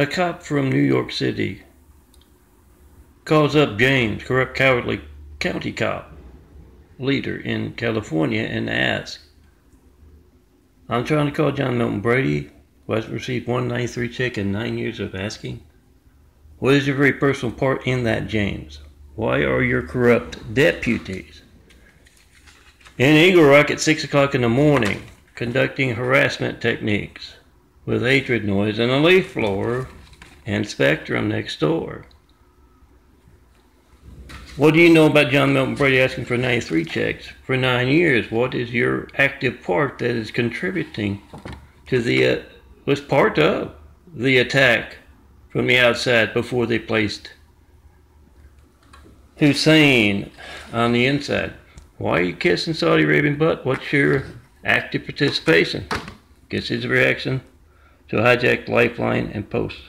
A cop from New York City calls up James, corrupt, cowardly county cop leader in California, and asks, I'm trying to call John Melton Brady, who hasn't received 193 check in nine years of asking. What is your very personal part in that, James? Why are your corrupt deputies in Eagle Rock at 6 o'clock in the morning conducting harassment techniques? With hatred noise and a leaf blower and Spectrum next door. What do you know about John Melton Brady asking for 93 checks for nine years? What is your active part that is contributing to the, uh, was part of the attack from the outside before they placed Hussein on the inside? Why are you kissing Saudi Arabian butt? What's your active participation? Guess his reaction to hijack Lifeline and Post.